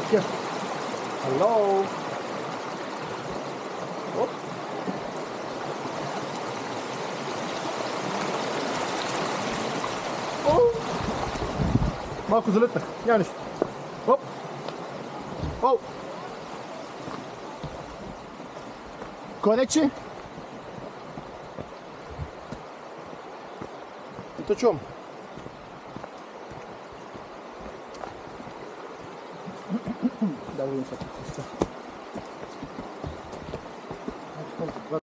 таке. Hello. Оп. О! Малко залетнах. Няма нищо. Оп. О! Конече? И то чом? довольно-таки чисто.